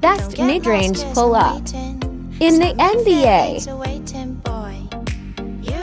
Best mid-range pull-up in the NBA.